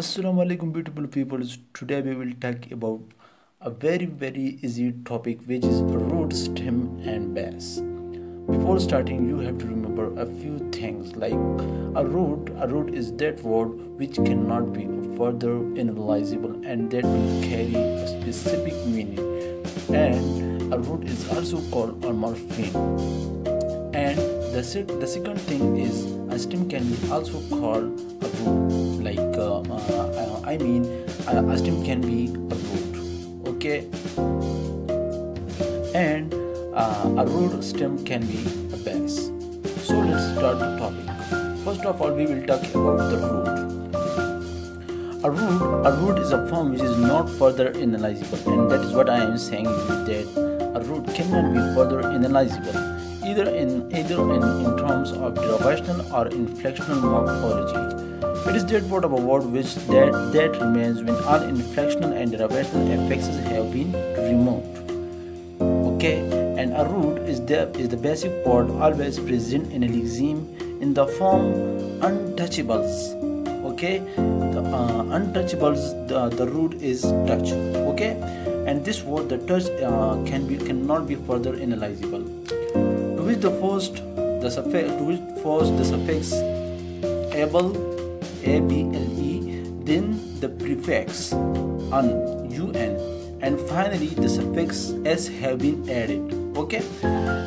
Assalamu alaikum beautiful people. Today we will talk about a very very easy topic which is root stem and base before starting you have to remember a few things like a root a root is that word which cannot be further analyzable and that will carry a specific meaning. And a root is also called a morpheme and the, the second thing is a stem can be also called a root like uh, uh, i mean a stem can be a root okay? And uh, a root stem can be a base. So let's start the topic. First of all we will talk about the root. A root a root is a form which is not further analyzable and that is what i am saying that a root cannot be further analyzable either in either in, in terms of derivational or inflectional morphology. It is that word of a word which that, that remains when all inflectional and derivational affixes have been removed. Okay, and a root is the is the basic part always present in a lexeme in the form untouchables. Okay, the uh, untouchables the, the root is touch. Okay, and this word the touch uh, can be cannot be further analyzable To which the first the suffix to which first the suffix able able then the prefix un un and finally the suffix s have been added okay?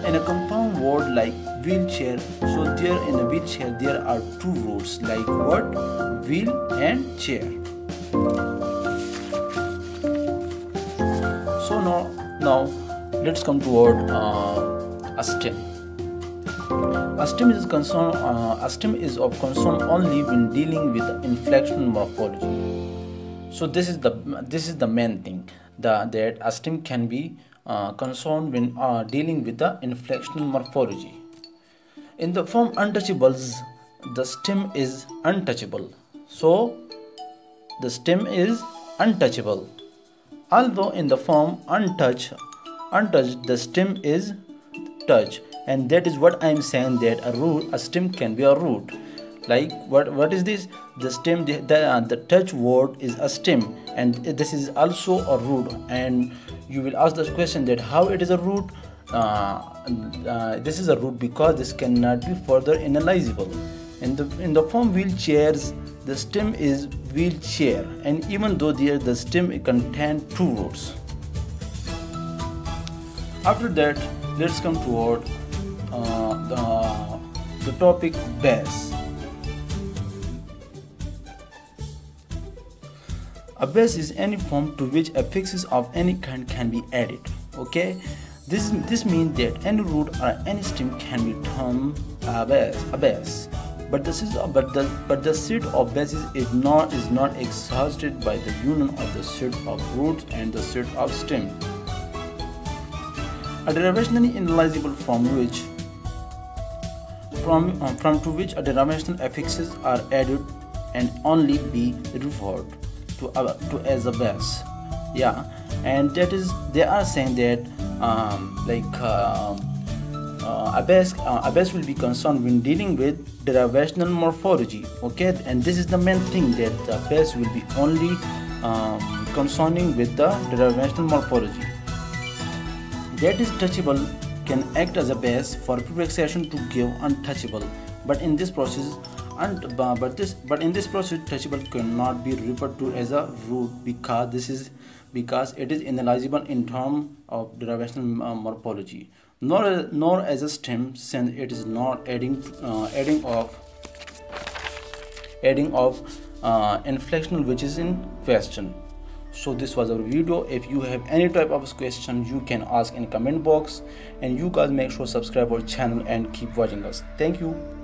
In a compound word like wheelchair so there in a wheelchair there are two roots like what? Wheel and chair. So now now let's come toward uh, a stem stem is concern uh, is of concern only when dealing with inflectional morphology. So this is the this is the main thing that that stem can be uh, concerned when uh, dealing with the inflectional morphology. In the form untouchables, the stem is untouchable. So the stem is untouchable. Although in the form untouched, untouched, the stem is touched and that is what i am saying that a root a stem can be a root. Like what what is this? The stem the, the, uh, the touch word is a stem. And this is also a root. And you will ask the question that how it is a root? Uh, uh, this is a root because this cannot be further analyzable. In the in the form wheelchairs the stem is wheelchair. And even though there the stem contain two roots after that let's come toward uh, the, the topic base. A base is any form to which affixes of any kind can be added. Okay, this this means that any root or any stem can be termed a base. A base. But the seed, but the but the of bases is not is not exhausted by the union of the seed of roots and the seed of stem. Derivationally analyzable from which? From, uh, from to which a denominational affixes are added and only be referred to, uh, to as a base. Yeah and that is they are saying that um, like uh, uh, a base uh, a base will be concerned when dealing with derivational morphology okay? And this is the main thing that the base will be only um, concerning with the derivational morphology that is touchable can act as a base for prefixation to give untouchable. But in this process but this but in this process touchable cannot be referred to as a root because this is because it is analyzable in terms of derivational uh, morphology. Nor nor as a stem since it is not adding uh, adding of adding of uh, inflectional which is in question so this was our video. If you have any type of question you can ask in comment box. And you guys make sure subscribe our channel and keep watching us. Thank you